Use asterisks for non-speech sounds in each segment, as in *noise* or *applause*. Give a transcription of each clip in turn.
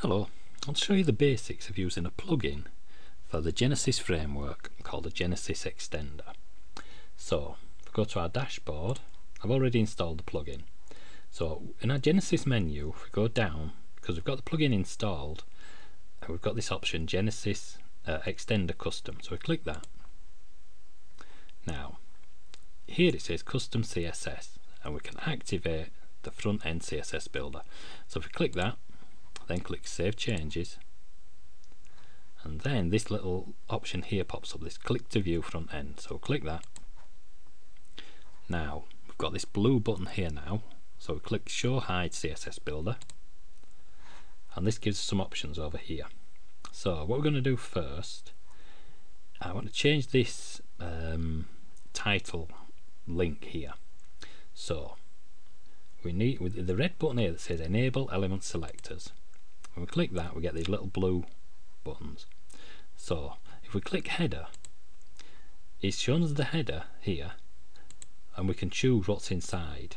Hello, I'll show you the basics of using a plugin for the Genesis framework called the Genesis Extender. So, if we go to our dashboard, I've already installed the plugin. So in our Genesis menu, if we go down, because we've got the plugin installed, and we've got this option Genesis uh, Extender Custom. So we click that. Now, here it says Custom CSS, and we can activate the front end CSS builder. So if we click that, then click Save Changes. And then this little option here pops up this click to view front end. So click that. Now we've got this blue button here now. So we click show hide CSS builder. And this gives us some options over here. So what we're going to do first I want to change this um, title link here. So we need with the red button here that says enable element selectors when we click that we get these little blue buttons. So if we click header it's shown us the header here and we can choose what's inside.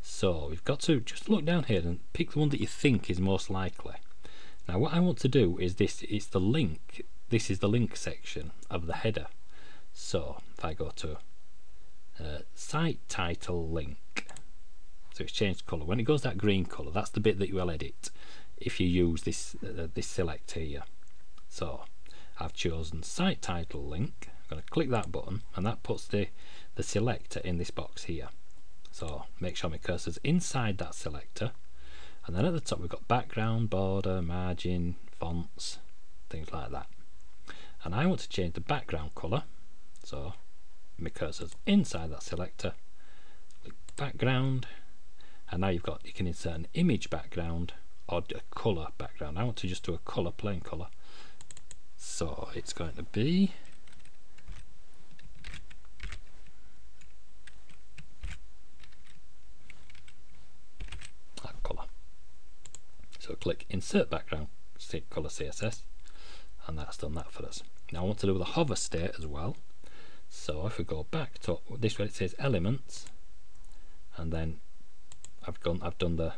So we've got to just look down here and pick the one that you think is most likely. Now what I want to do is this it's the link this is the link section of the header. So if I go to uh, site title link so it's changed colour. When it goes that green colour that's the bit that you will edit if you use this uh, this select here. So I've chosen site title link. I'm going to click that button and that puts the the selector in this box here. So make sure my cursor's inside that selector. And then at the top we've got background border margin fonts things like that. And I want to change the background color so my cursor's inside that selector. Click background. And now you've got you can insert an image background or a colour background. I want to just do a colour, plain colour. So it's going to be that colour. So click insert background colour CSS and that's done that for us. Now I want to do the hover state as well. So if we go back to this way it says elements and then I've gone I've done the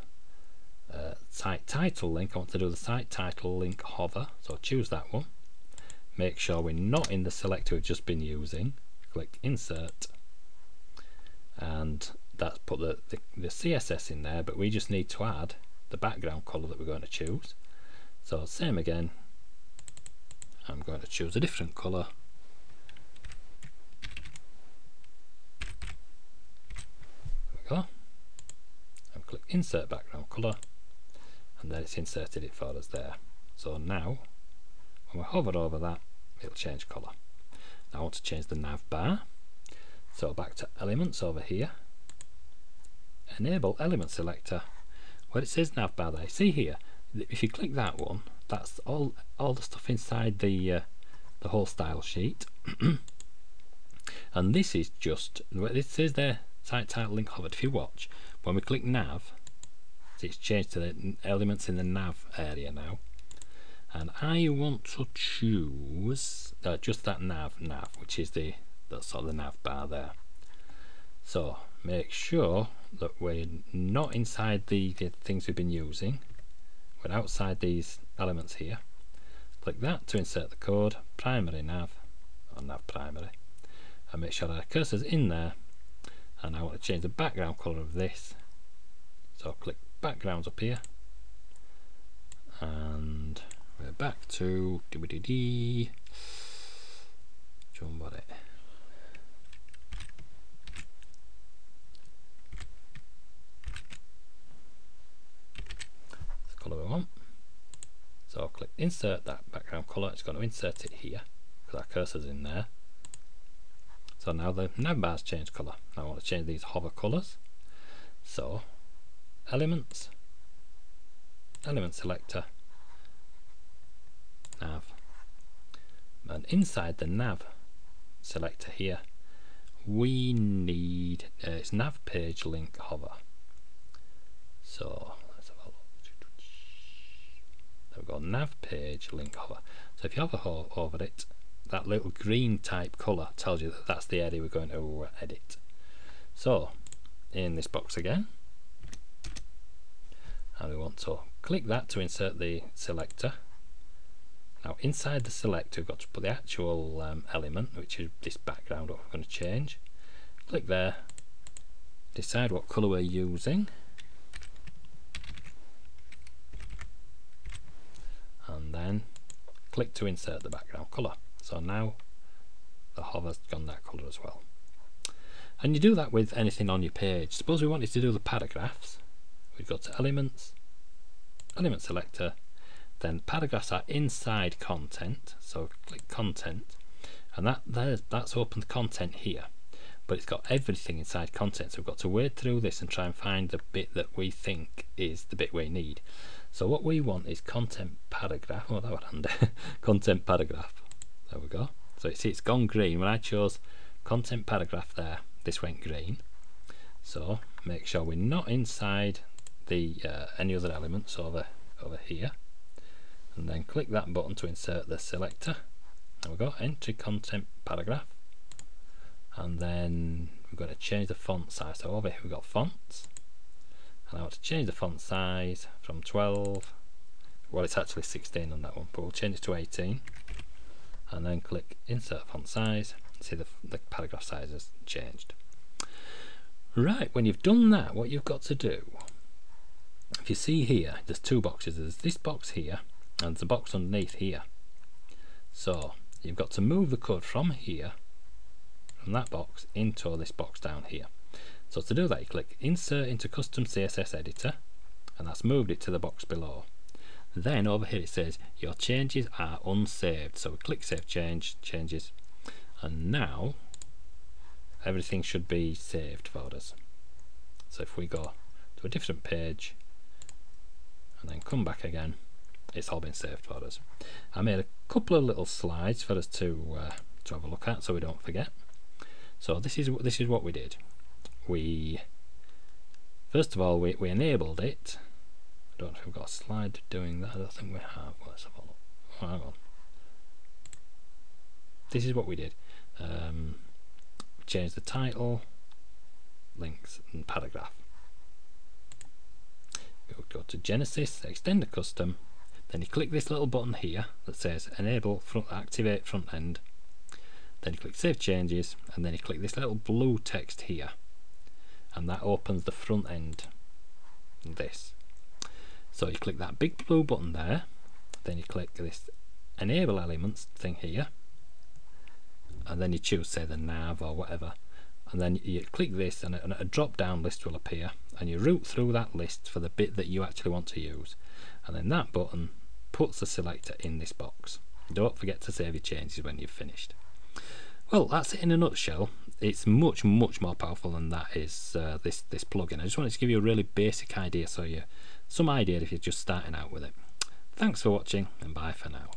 uh, site title link, I want to do the site title link hover, so choose that one. Make sure we're not in the selector we've just been using. Click insert and that's put the, the, the CSS in there, but we just need to add the background colour that we're going to choose. So same again, I'm going to choose a different go. And click insert background colour then it's inserted it us there. So now when we hover over that it'll change colour. Now I want to change the nav bar. So back to elements over here. Enable element selector. Where it says nav bar there see here? If you click that one that's all all the stuff inside the uh, the whole style sheet. *clears throat* And this is just it says there site title link hovered. If you watch when we click nav it's changed to the elements in the nav area now. And I want to choose uh, just that nav nav which is the that's sort of the nav bar there. So make sure that we're not inside the, the things we've been using. We're outside these elements here. Click that to insert the code primary nav or nav primary and make sure our cursor's in there. And I want to change the background colour of this. So click backgrounds up here and we're back to dee John Body. colour we want. So I'll click insert that background colour, it's going to insert it here because our cursor's in there. So now the nav bar's changed colour. Now I want to change these hover colours. So elements, element selector, nav. And inside the nav selector here, we need uh, it's nav page link hover. So let's have a look. There we go, nav page link hover. So if you hover ho over it, that little green type colour tells you that that's the area we're going to edit. So in this box again, and we want to click that to insert the selector? Now inside the selector we've got to put the actual um, element which is this background what we're going to change. Click there. Decide what colour we're using. And then click to insert the background colour so now the hover's gone that colour as well. And you do that with anything on your page. Suppose we wanted to do the paragraphs we go to elements element selector then paragraphs are inside content so click content and that there's that's open content here. But it's got everything inside content so we've got to wade through this and try and find the bit that we think is the bit we need. So what we want is content paragraph oh that would *laughs* content paragraph. There we go. So you see it's gone green. When I chose content paragraph there this went green. So make sure we're not inside the uh, any other elements over over here. And then click that button to insert the selector. There we go. Enter content paragraph. And then we're going to change the font size. So over here we've got fonts. And I want to change the font size from 12 well it's actually 16 on that one but we'll change it to 18 and then click insert font size. See the, the paragraph size has changed. Right when you've done that what you've got to do you see here there's two boxes there's this box here and the box underneath here so you've got to move the code from here from that box into this box down here. So to do that you click insert into custom CSS editor and that's moved it to the box below. Then over here it says your changes are unsaved so we click save change changes and now everything should be saved for us. So if we go to a different page and then come back again it's all been saved for us. I made a couple of little slides for us to uh, to have a look at so we don't forget. So this is this is what we did. We first of all we, we enabled it. I don't know if we've got a slide doing that. I don't think we have. Let's have a look. Oh, hang on. This is what we did. Um, we changed the title, links, and paragraph. Go to Genesis, Extender custom, then you click this little button here that says enable front activate front end. Then you click save changes and then you click this little blue text here. And that opens the front end this. So you click that big blue button there. Then you click this enable elements thing here. And then you choose say the nav or whatever and then you click this and a, drop down list will appear and you route through that list for the bit that you actually want to use and then that button puts the selector in this box don't forget to save your changes when you've finished well, that's it in a nutshell. It's much, much more powerful than that is uh, this this plugin. I just wanted to give you a really basic idea, so you some idea if you're just starting out with it. Thanks for watching, and bye for now.